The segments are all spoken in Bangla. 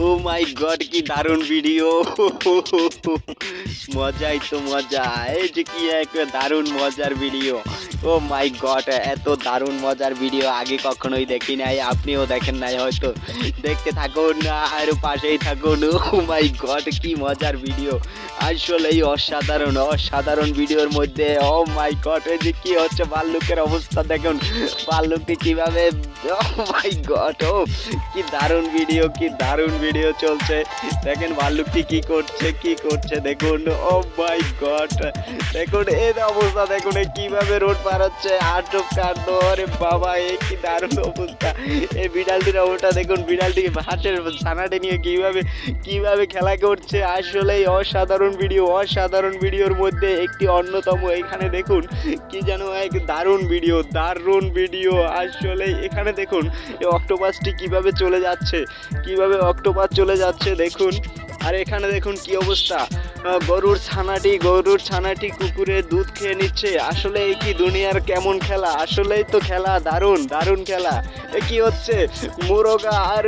ও মাই গড কি দারুণ ভিডিও মজাই তো মজা। এই যে কি এক দারুণ মজার ভিডিও ও মাই গড এত দারুণ মজার ভিডিও আগে কখনোই দেখি নাই, আপনিও দেখেন নাই হয়তো। দেখতে থাকুন আর পাশেই থাকুন। ও মাই গড কি মজার ভিডিও আসলেই অসাধারণ অসাধারণ ভিডিওর মধ্যে। ও মাই গড যে কি হচ্ছে ভাল্লুকের অবস্থা দেখুন। ভাল্লুকটি কীভাবে ও মাই গড ও কি দারুণ ভিডিও কি দারুণ ভিডিও চলছে। দেখেন ভাল্লুকটি কি করছে কি করছে, দেখুন। ও মাই গড দেখুন, এই অবস্থা, দেখুন কীভাবে রোড পার হচ্ছে আটক কাটতো আরে বাবা, এ কি দারুণ অবস্থা। এই বিড়ালটির অবস্থা দেখুন, বিড়ালটি হাটের ছানাটি নিয়ে কীভাবে কীভাবে খেলা করছে। আসলেই অসাধারণ ভিডিও অসাধারণ ভিডিওর মধ্যে একটি অন্যতম। এখানে দেখুন, কি যেন এক দারুণ ভিডিও দারুণ ভিডিও আসলে এখানে দেখুন, এই অক্টোপাসটি কীভাবে চলে যাচ্ছে, কীভাবে অক্টোপাস চলে যাচ্ছে দেখুন। আর এখানে দেখুন কি অবস্থা। গরুর ছানাটি গরুর ছানাটি কুকুরের দুধ খেয়ে নিচ্ছে। আসলে এই কি দুনিয়ার কেমন খেলা? আসলেই তো খেলা, দারুণ দারুণ খেলা। এ কি হচ্ছে? মোরগা আর,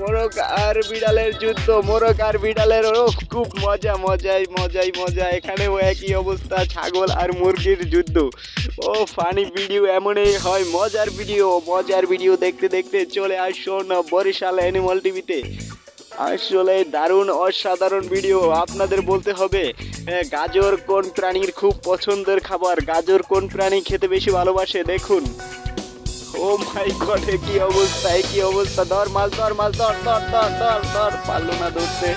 মোরগ আর বিড়ালের যুদ্ধ, মোরগ আর বিড়ালের ও খুব মজা, মজাই মজাই, মজা। এখানেও একই অবস্থা, ছাগল আর মুরগির যুদ্ধ। ও, ফানি ভিডিও এমনই হয়, মজার ভিডিও মজার ভিডিও দেখতে দেখতে চলে আসুন বরিশাল অ্যানিমাল টিভিতে। আসলে দারুণ অসাধারণ ভিডিও আপনাদের বলতে হবে গাজর কোন প্রাণীর খুব পছন্দের খাবার? গাজর কোন প্রাণী খেতে বেশি ভালোবাসে? দেখুন। ও মাই গড কি অবস্থা কি অবস্থা? ধর মাছ ধর মাছ, ধর ধর ধর ধর ধর। পারল না ধরতে।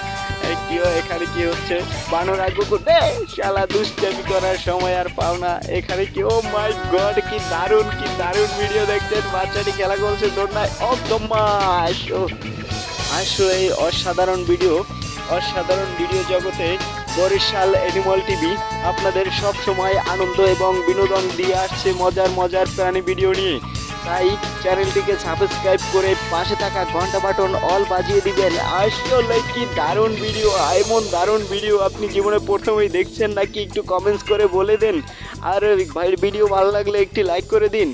কি এখানে কি হচ্ছে? বানর আর কুকুর। দে শালা, দুষ্টামি করার সময় আর পাও না। এখানে কি, ও মাই গড, কি দারুণ কি দারুণ ভিডিও দেখছেন। বাচ্চাটি খেলা করছে ও দমাস ও। আসলে এই অসাধারণ ভিডিও অসাধারণ ভিডিও জগতে বরিশাল অ্যানিমাল টিভি আপনাদের সব সময় আনন্দ এবং বিনোদন দিয়ে আসছে মজার মজার প্রাণী ভিডিও নিয়ে। তাই চ্যানেলটিকে সাবস্ক্রাইব করে পাশে থাকা ঘণ্টা বাটন অল বাজিয়ে দিবেন। আসলে কি দারুণ ভিডিও এমন দারুণ ভিডিও আপনি জীবনে প্রথমেই দেখছেন নাকি একটু কমেন্টস করে বলে দেন। আর ভিডিও ভালো লাগলে একটি লাইক করে দিন।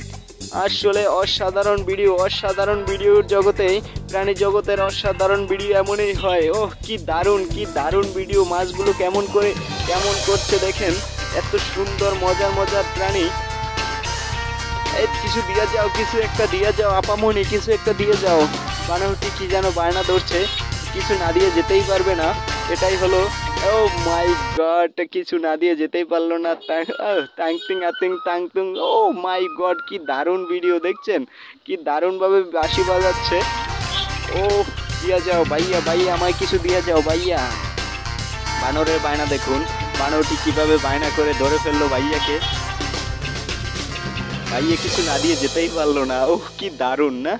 আসলে অসাধারণ ভিডিও অসাধারণ ভিডিওর জগতে, প্রাণী জগতের অসাধারণ ভিডিও এমনই হয়। ও কি দারুণ কি দারুণ ভিডিও মাছগুলো কেমন করে, কেমন করছে দেখেন। এত সুন্দর, মজার মজার প্রাণী। এই কিছু দিয়ে যাও, কিছু একটা দিয়ে যাও, আপামনি কিছু একটা দিয়ে যাও। বানাহটি কি যেন বায়না ধরছে, কিছু না দিয়ে যেতেই পারবে না। এটাই হলো ও মাই গড কিছু না দিয়ে যেতেই পারল না। ট্যাংটিং আতিং ট্যাংটুং ও মাই গড কি দারুণ ভিডিও দেখছেন? কি দারুণভাবে বাঁশি বাজাচ্ছে। ও দিয়া যাও ভাইয়া ভাইয়া, আমায় কিছু দিয়ে যাও ভাইয়া। বানরের বায়না দেখুন। বানরটি কীভাবে বায়না করে ধরে ফেলল ভাইয়াকে। ভাইয়া কিছু না দিয়ে যেতেই পারল না। ও কি দারুণ, না?